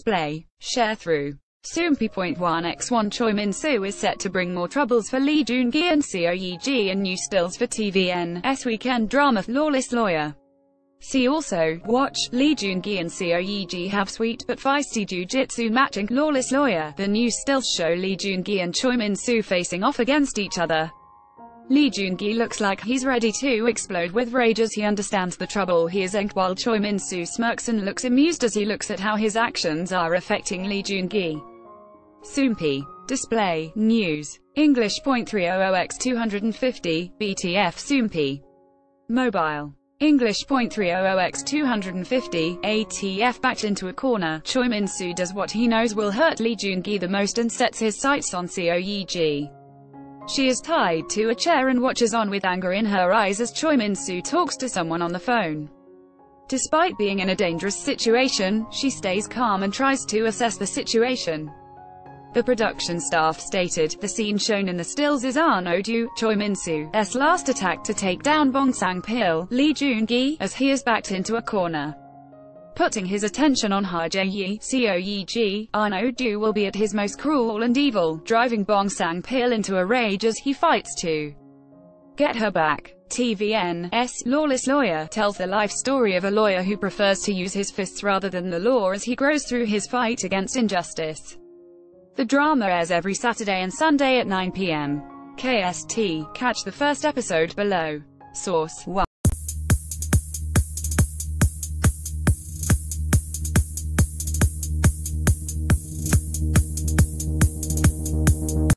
display, share through. Soompi.1x1 Choi Min-soo is set to bring more troubles for Lee Joon-gi and Seo Ye-ji and new stills for TVN's weekend drama Lawless Lawyer. See also, watch, Lee Joon-gi and Seo Ye-ji have sweet but feisty jiu-jitsu matching Lawless Lawyer. The new stills show Lee Joon-gi and Choi Min-soo facing off against each other. Lee Joon-gi looks like he's ready to explode with rage as he understands the trouble he is in, while Choi Min-soo smirks and looks amused as he looks at how his actions are affecting Lee Joon-gi. Soompi. Display, News. English .300x250, BTF Soompi. Mobile. English .300x250, ATF backed into a corner, Choi Min-soo does what he knows will hurt Lee Joon-gi the most and sets his sights on Ye-ji. She is tied to a chair and watches on with anger in her eyes as Choi Min-soo talks to someone on the phone. Despite being in a dangerous situation, she stays calm and tries to assess the situation. The production staff stated, the scene shown in the stills is Ahn Oh-joo, Choi Min-soo's last attack to take down Bong Sang-pil, Lee Joon-gi, as he is backed into a corner. Putting his attention on Ha Jae-yi, Seo Ye-ji, will be at his most cruel and evil, driving Bong Sang-pil into a rage as he fights to get her back. TVN's Lawless Lawyer tells the life story of a lawyer who prefers to use his fists rather than the law as he grows through his fight against injustice. The drama airs every Saturday and Sunday at 9 p.m. KST. Catch the first episode below. Source 1.